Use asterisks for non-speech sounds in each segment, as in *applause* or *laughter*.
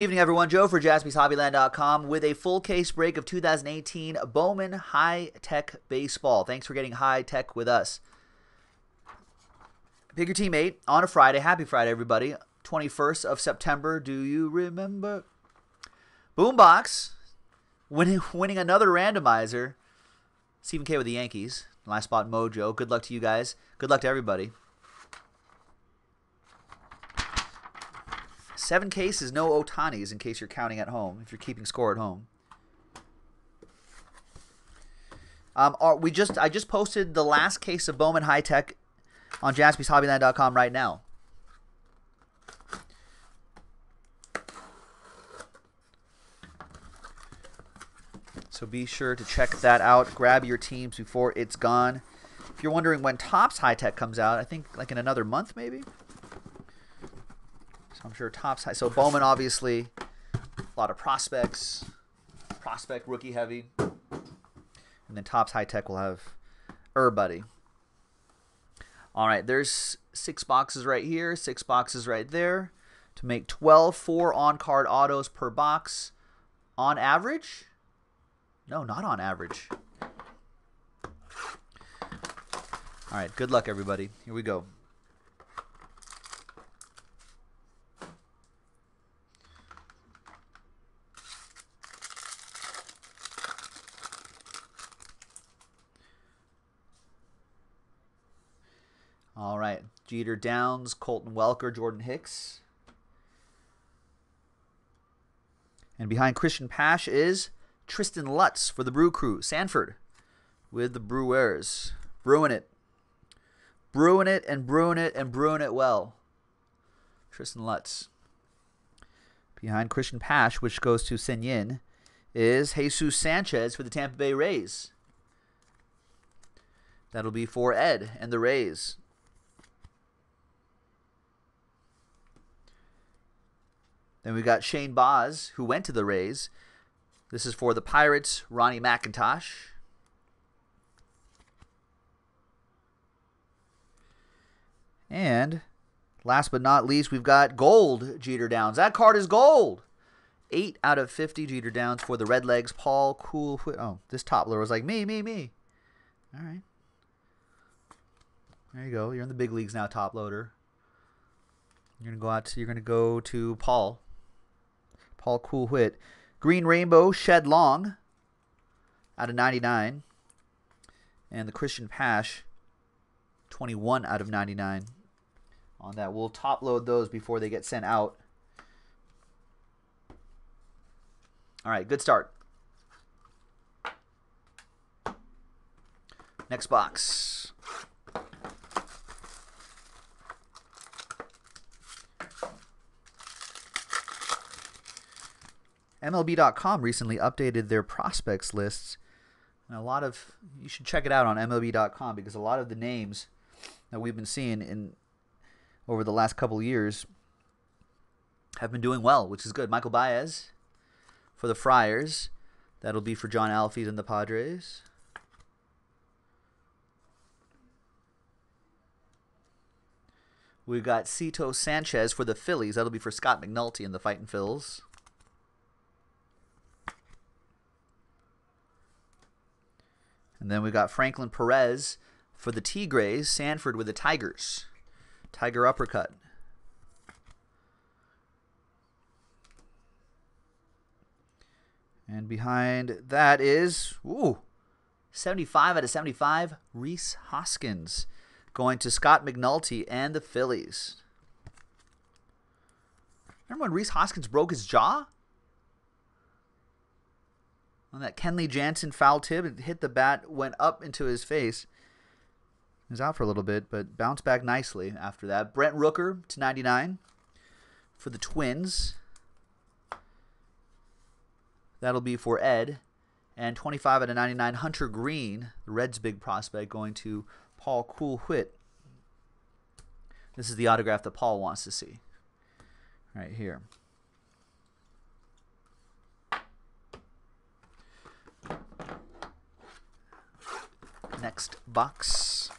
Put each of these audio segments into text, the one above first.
Evening, everyone. Joe for jaspyshobbyland.com with a full case break of 2018 Bowman High Tek Baseball. Thanks for getting high tech with us. Pick your teammate on a Friday. Happy Friday, everybody. 21st of September. Do you remember? Boombox winning, *laughs* winning another randomizer. Stephen K with the Yankees. Last spot mojo. Good luck to you guys. Good luck to everybody. Seven cases, no Ohtanis in case you're counting at home, if you're keeping score at home. Um, are, we just I just posted the last case of Bowman High Tek on jaspyshobbyland.com right now. So be sure to check that out. Grab your teams before it's gone. If you're wondering when Topps High Tek comes out, I think like in another month maybe. I'm sure Topps high. So Bowman, obviously, a lot of prospects, prospect rookie heavy. And then Topps High Tek will have everybody. All right, there's six boxes right here, six boxes right there to make 12 four on card autos per box on average. No, not on average. All right, good luck, everybody. Here we go. All right. Jeter Downs, Colton Welker, Jordan Hicks. And behind Cristian Pash is Tristan Lutz for the Brew Crew. Sanford with the Brewers. Brewing it. Brewing it and brewing it and brewing it well. Tristan Lutz. Behind Cristian Pash, which goes to Sen Yin, is Jesus Sanchez for the Tampa Bay Rays. That'll be for Ed and the Rays. Then we've got Shane Baz, who went to the Rays. This is for the Pirates, Ronnie McIntosh. And last but not least, we've got gold Jeter Downs. That card is gold. 8 out of 50 Jeter Downs for the Redlegs. Paul Cool. Oh, this top loader was like, me, me, me. All right. There you go. You're in the big leagues now, top loader. You're gonna go out. To, you're gonna go to Paul. Paul Coolwhit. Green Rainbow, Shed Long out of 99. And the Christian Pash, 21 out of 99 on that. We'll top load those before they get sent out. All right, good start. Next box. MLB.com recently updated their prospects lists. And a lot of you should check it out on MLB.com because a lot of the names that we've been seeing in over the last couple years have been doing well, which is good. Michael Baez for the Friars. That'll be for John Alfied and the Padres. We've got Sixto Sanchez for the Phillies. That'll be for Scott McNulty and the Fighting Phils. And then we got Franklin Perez for the Tigres, Sanford with the Tigers. Tiger uppercut. And behind that is, ooh, 75 out of 75, Rhys Hoskins going to Scott McNulty and the Phillies. Remember when Rhys Hoskins broke his jaw? On that Kenley Jansen foul tip. It hit the bat, went up into his face. He was out for a little bit, but bounced back nicely after that. Brent Rooker to 99 for the Twins. That'll be for Ed. And 25 out of 99, Hunter Greene, the Reds' big prospect, going to Paul Coolwhit. This is the autograph that Paul wants to see. Right here. next box.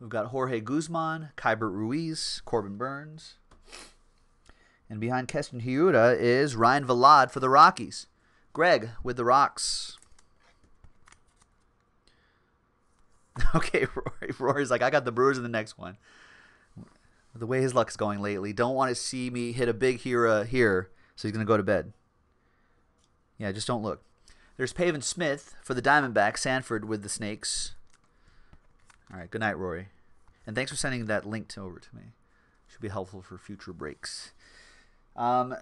We've got Jorge Guzman, Keibert Ruiz, Corbin Burnes. And behind Keston Hiura is Ryan Vilade for the Rockies. Greg with the Rocks. *laughs* Okay, Rory. Rory's like, I got the Brewers in the next one. The way his luck's going lately, don't want to see me hit a big hero here, so he's going to go to bed. Yeah, just don't look. There's Pavin Smith for the Diamondbacks, Sanford with the Snakes. All right, good night, Rory. And thanks for sending that link over to me. Should be helpful for future breaks. Um,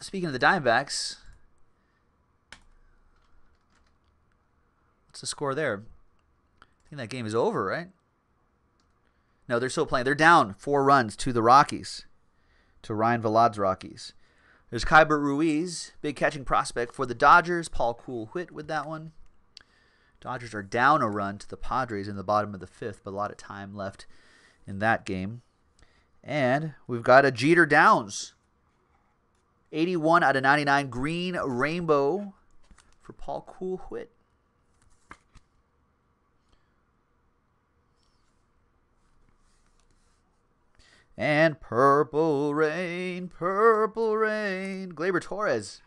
speaking of the Diamondbacks, what's the score there? Think that game is over, right? No, they're still playing. They're down four runs to the Rockies, to Ryan Vilade's Rockies. There's Keibert Ruiz, big catching prospect for the Dodgers. Paul Cool Whit with that one. Dodgers are down a run to the Padres in the bottom of the fifth, but a lot of time left in that game. And we've got a Jeter Downs. 81 out of 99 green rainbow for Paul Cool And Purple Rain, Purple Rain. Gleyber Torres.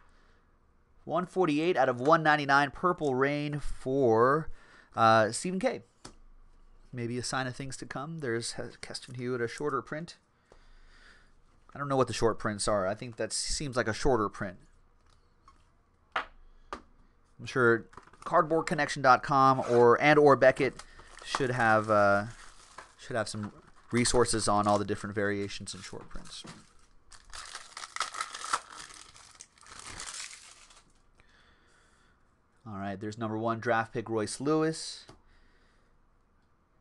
148 out of 199. Purple Rain for uh, Stephen K. Maybe a sign of things to come. There's Keston Hiura, a shorter print. I don't know what the short prints are. I think that seems like a shorter print. I'm sure cardboardconnection.com or and or Beckett should have uh, should have some resources on all the different variations and short prints. All right, there's number one draft pick Royce Lewis.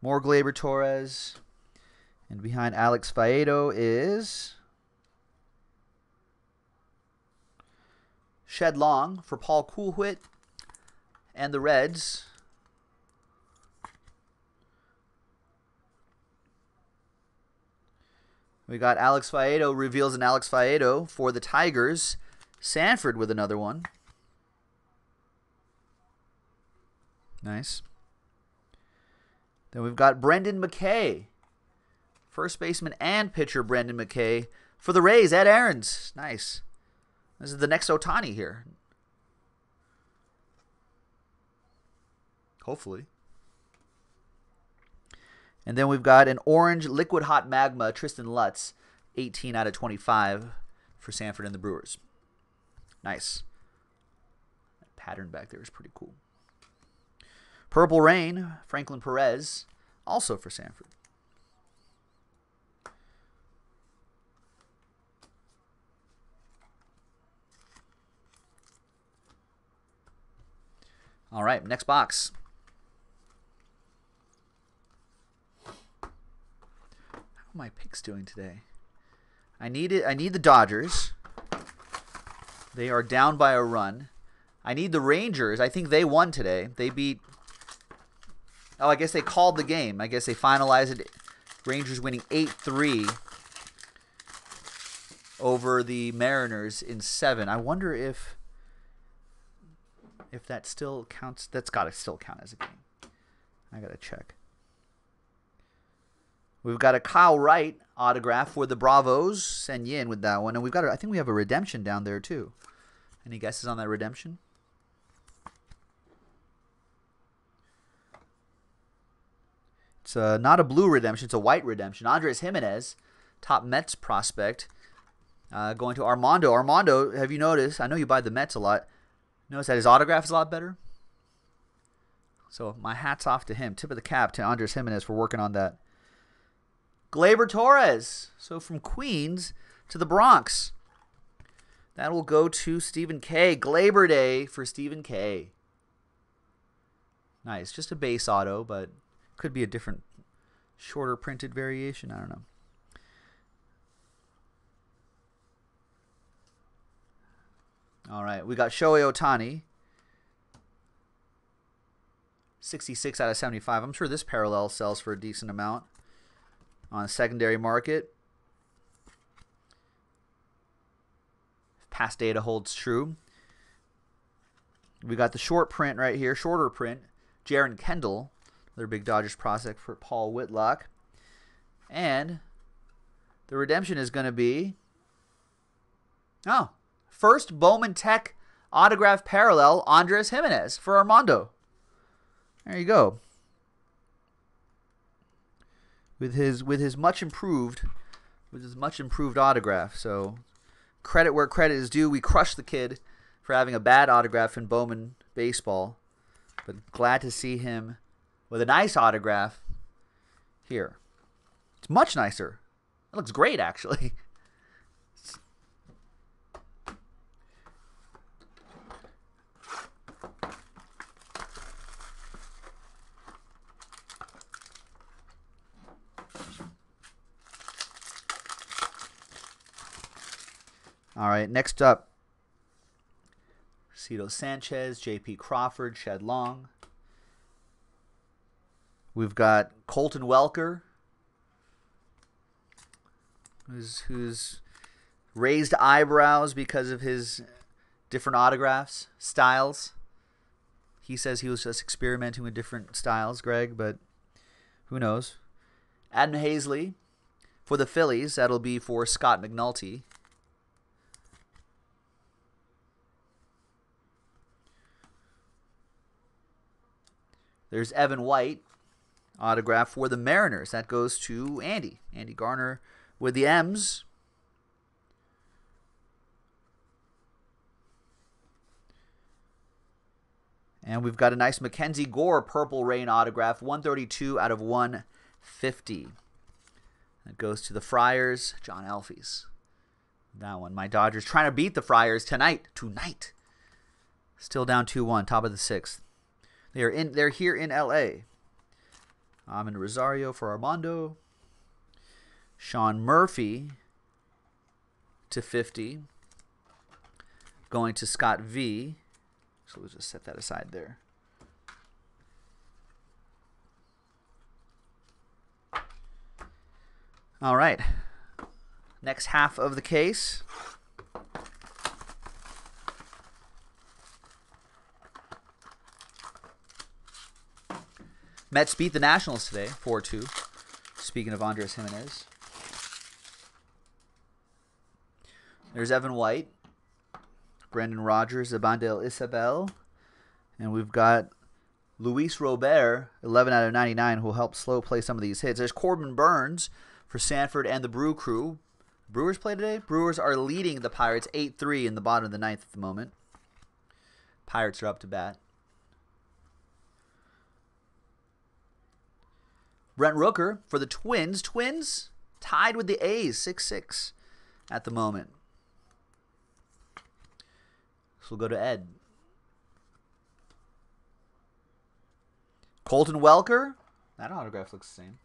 More Gleyber Torres. And behind Alex Faedo is Shed Long for Paul Coolwhit and the Reds. We got Alex Faedo reveals an Alex Faedo for the Tigers. Sanford with another one. Nice. Then we've got Brendan McKay. First baseman and pitcher Brendan McKay for the Rays. Ed Aarons. Nice. This is the next Ohtani here. Hopefully. And then we've got an orange liquid hot magma, Tristan Lutz, 18 out of 25 for Sanford and the Brewers. Nice. That pattern back there is pretty cool. Purple Rain, Franklin Perez, also for Sanford. All right, next box. My picks doing today? I need it. I need the Dodgers. They are down by a run. I need the Rangers. I think they won today. They beat. Oh, I guess they called the game. I guess they finalized it. Rangers winning 8 3 over the Mariners in seven. I wonder if if that still counts. That's got to still count as a game. I got to check. We've got a Kyle Wright autograph for the Bravos. Sen Yin with that one. And we've got, a, I think we have a redemption down there too. Any guesses on that redemption? It's uh, not a blue redemption, it's a white redemption. Andres Gimenez, top Mets prospect, uh, going to Armando. Armando, have you noticed? I know you buy the Mets a lot. Notice that his autograph is a lot better. So my hat's off to him. Tip of the cap to Andres Gimenez for working on that. Gleyber Torres. So from Queens to the Bronx. That will go to Stephen K. Gleyber Day for Stephen K. Nice. Just a base auto, but could be a different, shorter printed variation. I don't know. All right. We got Shohei Ohtani. 66 out of 75. I'm sure this parallel sells for a decent amount on secondary market. If Past data holds true. We got the short print right here, shorter print. Jeren Kendall Their big Dodgers prospect for Paul Whitlock. And the redemption is going to be. Oh, first Bowman Tek autograph parallel Andres Gimenez for Armando. There you go. With his with his much improved with his much improved autograph. So credit where credit is due. We crushed the kid for having a bad autograph in Bowman baseball, but glad to see him with a nice autograph here. It's much nicer. It looks great actually. *laughs* All right, next up, Sixto Sanchez, J.P. Crawford, Shed Long. We've got Colton Welker, who's who's raised eyebrows because of his different autographs styles. He says he was just experimenting with different styles, Greg, but who knows? Adam Haseley for the Phillies. That'll be for Scott McNulty. There's Evan White, autograph for the Mariners. That goes to Andy. Andy Garner with the M's. And we've got a nice Mackenzie Gore Purple Rain autograph, 132 out of 150. That goes to the Friars, John Elfies. That one. My Dodgers trying to beat the Friars tonight. Tonight. Still down 2 1, top of the sixth. They're in. They're here in L.A. Amed Rosario for Armando. Sean Murphy to 50. Going to Scott V. So we'll just set that aside there. All right. Next half of the case. Mets beat the Nationals today, 4 2. Speaking of Andres Gimenez. There's Evan White, Brendan Rodgers, Ibandel Isabel, and we've got Luis Robert, 11 out of 99, who'll help slow play some of these hits. There's Corbin Burnes for Sanford and the Brew Crew. Brewers play today. Brewers are leading the Pirates 8 3 in the bottom of the ninth at the moment. Pirates are up to bat. Brent Rooker for the Twins. Twins tied with the A's 6 6 at the moment. So we'll go to Ed. Colton Welker. That autograph looks the same.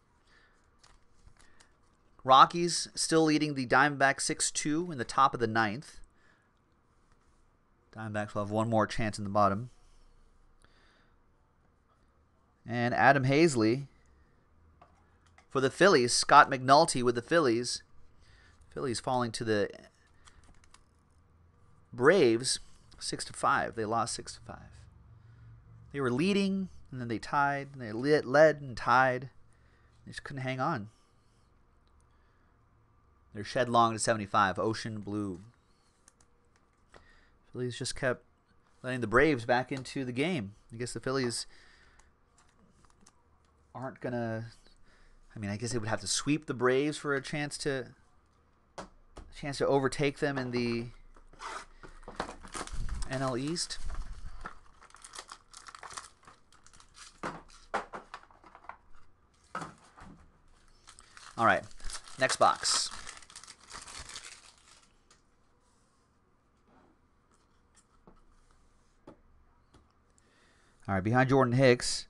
Rockies still leading the Diamondbacks 6 2 in the top of the ninth. Diamondbacks will have one more chance in the bottom. And Adam Haseley for the Phillies, Scott McNulty with the Phillies. Phillies falling to the Braves, six to five. They lost six to five. They were leading, and then they tied. And they led and tied. They just couldn't hang on. They're shed long to 75. Ocean blue. Phillies just kept letting the Braves back into the game. I guess the Phillies aren't gonna I mean, I guess they would have to sweep the Braves for a chance to a chance to overtake them in the NL East. All right, next box. All right, behind Jordan Hicks,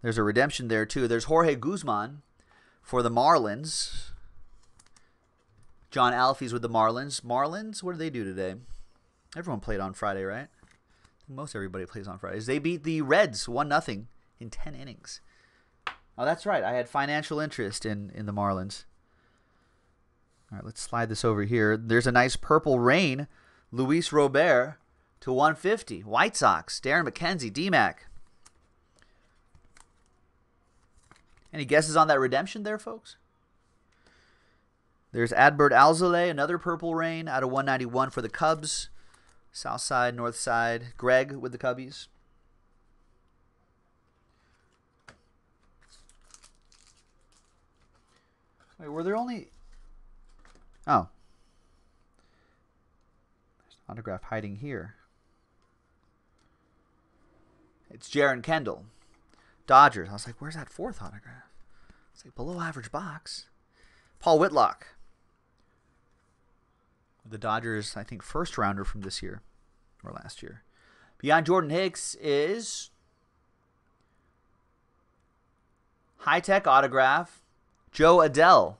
there's a redemption there too. There's Jorge Guzman for the Marlins. John Alfie's with the Marlins. Marlins, what did they do today? Everyone played on Friday, right? Most everybody plays on Fridays. They beat the Reds 1 0 in 10 innings. Oh, that's right. I had financial interest in, in the Marlins. All right, let's slide this over here. There's a nice purple rain. Luis Robert to 150. White Sox. Darren McKenzie. DMAC. Any guesses on that redemption there, folks? There's Adbert Alzolay, another Purple Rain out of 191 for the Cubs. South side, north side. Greg with the Cubbies. Wait, were there only. Oh. There's an autograph hiding here. It's Jeren Kendall. Dodgers. I was like, where's that fourth autograph? It's like below average box. Paul Whitlock. The Dodgers, I think, first rounder from this year or last year. Beyond Jordan Hicks is high tech autograph, Jo Adell.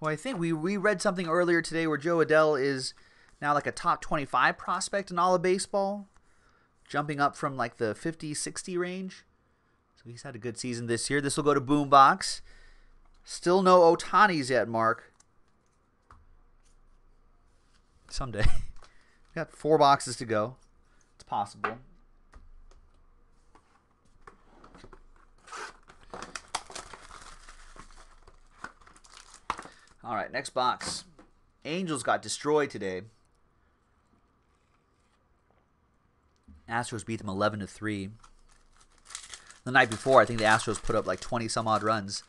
Well, I think we, we read something earlier today where Jo Adell is now like a top 25 prospect in all of baseball, jumping up from like the 50, 60 range. So he's had a good season this year. This will go to Boombox. Still no Ohtani's yet, Mark. Someday. *laughs* Got four boxes to go. It's possible. All right, next box. Angels got destroyed today. Astros beat them 11 to 3. The night before, I think the Astros put up like 20 some odd runs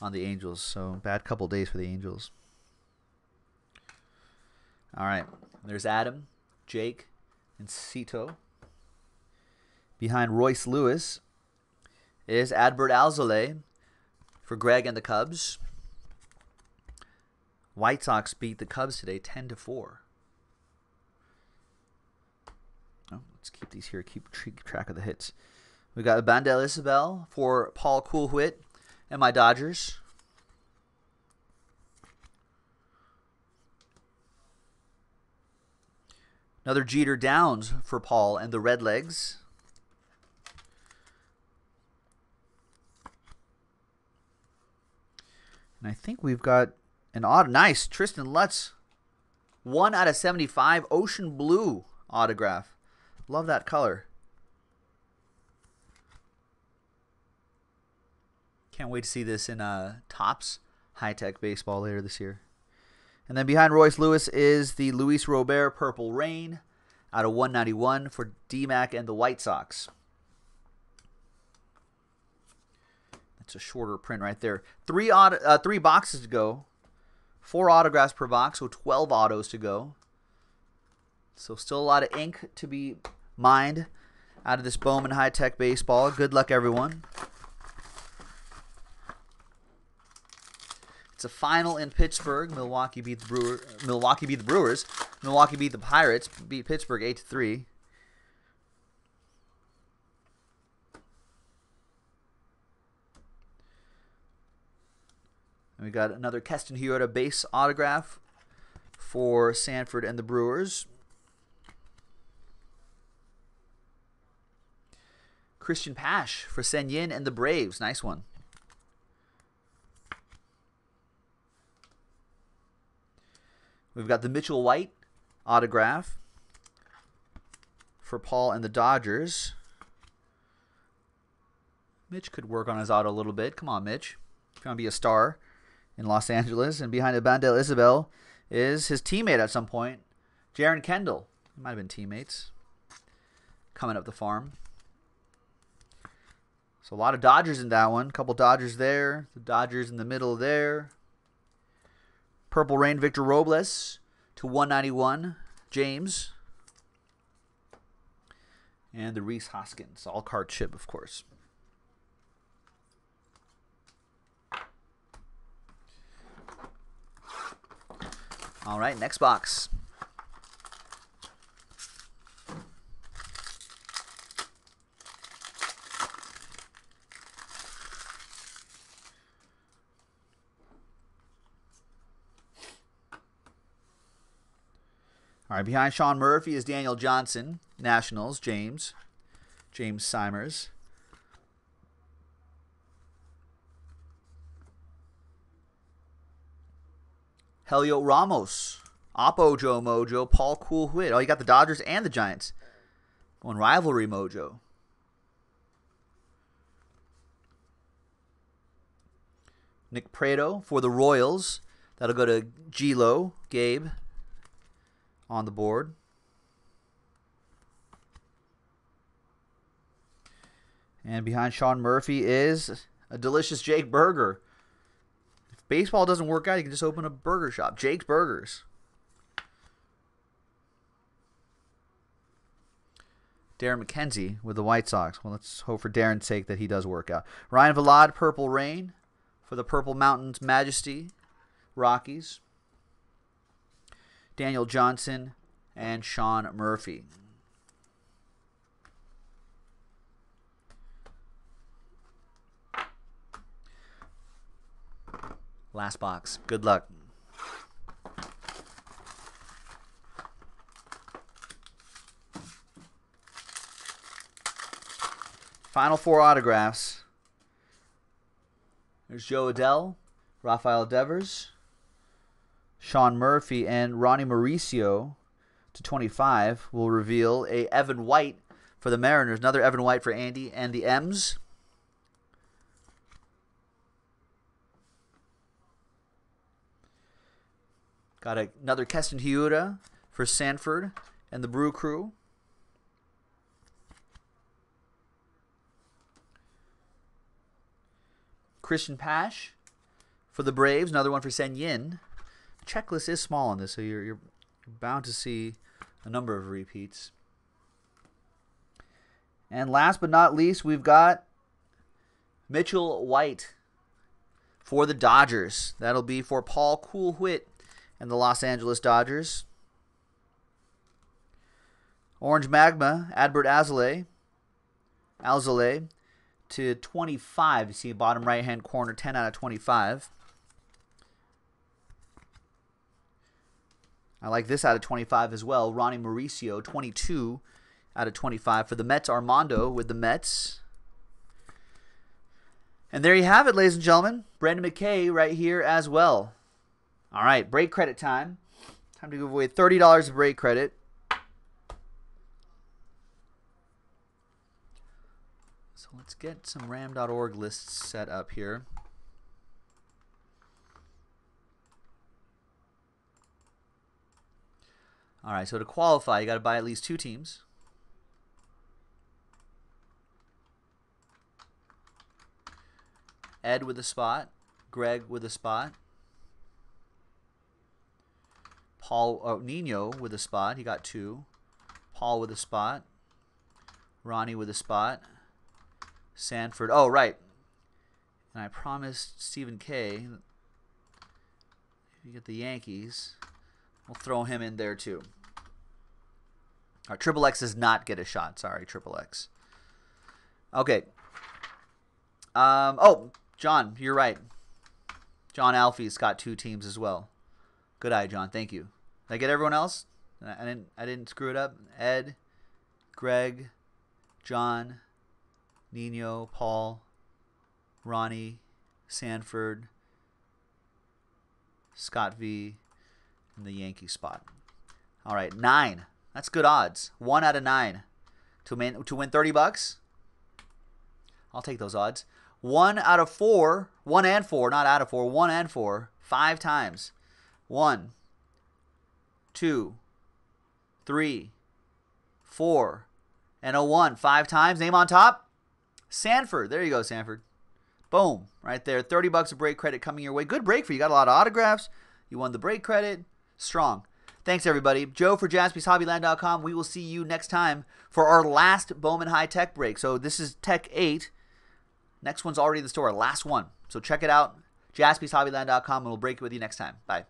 on the Angels. So, bad couple days for the Angels. All right. There's Adam, Jake, and Sixto. Behind Royce Lewis is Adbert Alzolay for Greg and the Cubs. White Sox beat the Cubs today 10 to 4. Oh, let's keep these here, keep track of the hits. We got Bandel Isabel for Paul Coolwhit and my Dodgers. Another Jeter Downs for Paul and the Redlegs. And I think we've got an odd, nice Tristan Lutz. One out of 75, ocean blue autograph. Love that color. Can't wait to see this in uh, Topps High Tek Baseball later this year. And then behind Royce Lewis is the Luis Robert Purple Rain out of 191 for DMAC and the White Sox. That's a shorter print right there. Three odd, uh, three boxes to go Four autographs per box, so 12 autos to go. So still a lot of ink to be mined out of this Bowman High Tek Baseball. Good luck, everyone. It's a final in Pittsburgh. Milwaukee beat the Brewer. Milwaukee beat the Brewers. Milwaukee beat the Pirates. Beat Pittsburgh eight to three. We got another Keston Hiura base autograph for Sanford and the Brewers. Cristian Pash for Sen Yin and the Braves. Nice one. We've got the Mitchell White autograph for Paul and the Dodgers. Mitch could work on his auto a little bit. Come on, Mitch. If you want to be a star in Los Angeles. And behind Bandel Isabel is his teammate at some point, Jeren Kendall. Might have been teammates coming up the farm. So a lot of Dodgers in that one. A couple Dodgers there. The Dodgers in the middle there. Purple Rain Victor Robles to 191. James. And the Rhys Hoskins. All card chip, of course. All right, next box. All right, behind Sean Murphy is Daniel Johnson, Nationals, James, James Simers. Heliot Ramos Oppo Joe Mojo, Paul Cool Whit. Oh, you got the Dodgers and the Giants. Going rivalry mojo. Nick Pratto for the Royals. That'll go to Gilo, Gabe, on the board. And behind Sean Murphy is a delicious Jake Burger. Baseball doesn't work out, you can just open a burger shop. Jake's Burgers. Darren McKenzie with the White Sox. Well, let's hope for Darren's sake that he does work out. Ryan Vilade, Purple Rain for the Purple Mountains Majesty Rockies. Daniel Johnson and Sean Murphy. Last box. Good luck. Final four autographs. There's Jo Adell, Rafael Devers, Sean Murphy, and Ronny Mauricio to 25 will reveal a Evan White for the Mariners. Another Evan White for Andy and the M's. Got a, another Keston Hiura for Sanford and the Brew Crew. Cristian Pash for the Braves. Another one for Sen Yin. Checklist is small on this, so you're, you're bound to see a number of repeats. And last but not least, we've got Mitchell White for the Dodgers. That'll be for Paul Coolwhit and the Los Angeles Dodgers. Orange Magma, Adbert Alzolay. Alzolay to 25. You see bottom right hand corner, 10 out of 25. I like this out of 25 as well. Ronny Mauricio, 22 out of 25 for the Mets. Armando with the Mets. And there you have it, ladies and gentlemen. Brendan McKay right here as well. All right, break credit time. Time to give away $30 of break credit. So let's get some ram.org lists set up here. All right, so to qualify, you got to buy at least two teams. Ed with a spot, Greg with a spot, Paul oh, Nino with a spot. He got two. Paul with a spot. Ronnie with a spot. Sanford. Oh, right. And I promised Stephen K. If you get the Yankees, we'll throw him in there too. All right, Triple X does not get a shot. Sorry, Triple X. Okay. Um, oh, John, you're right. John Alfie's got two teams as well. Good eye, John. Thank you. I get everyone else? I didn't. I didn't screw it up. Ed, Greg, John, Nino, Paul, Ronnie, Sanford, Scott V, and the Yankee spot. All right, nine. That's good odds. One out of nine to win to win thirty bucks. I'll take those odds. One out of four, one and four, not out of four, one and four, five times. One, two, three, four, and a one, five times. Name on top. Sanford. There you go, Sanford. Boom. Right there. 30 bucks of break credit coming your way. Good break for you. Got a lot of autographs. You won the break credit. Strong. Thanks, everybody. Joe for jaspyshobbyland.com. We will see you next time for our last Bowman High Tek break. So this is Tech 8. Next one's already in the store. Last one. So check it out. jaspyshobbyland.com, and we'll break it with you next time. Bye.